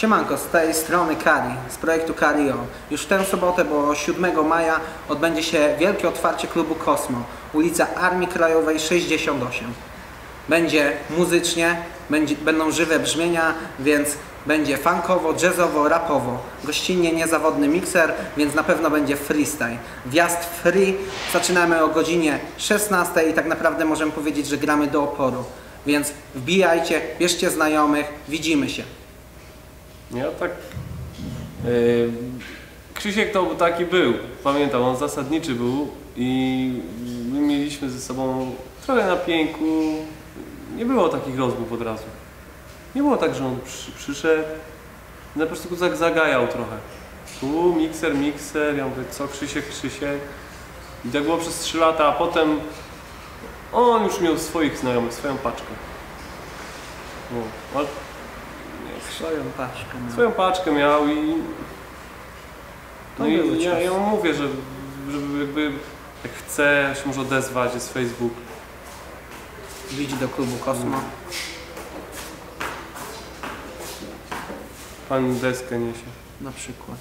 Siemanko, z tej strony Kari, z projektu Kario. Już w tę sobotę, bo 7 maja odbędzie się wielkie otwarcie klubu Kosmo, ulica Armii Krajowej 68. Będzie muzycznie, będzie, będą żywe brzmienia, więc będzie funkowo, jazzowo, rapowo. Gościnnie niezawodny mikser, więc na pewno będzie freestyle. Wjazd free, zaczynamy o godzinie 16 i tak naprawdę możemy powiedzieć, że gramy do oporu. Więc wbijajcie, bierzcie znajomych, widzimy się. Ja tak. Yy, Krzysiek to taki był. Pamiętam, on zasadniczy był i my mieliśmy ze sobą trochę na pięku. Nie było takich rozmów od razu. Nie było tak, że on przy, przyszedł. No po prostu tak zagajał trochę. Tu mikser, mikser. Ja mówię, co Krzysiek, Krzysiek. I tak było przez 3 lata, a potem on już miał swoich znajomych, swoją paczkę. No, ale Swoją paczkę. no. Swoją paczkę miał i. No i ja, ja mu mówię, że żeby jakby jak chce, się może odezwać, jest Facebook. Widzi do klubu Kosmo. Pan deskę niesie. Na przykład.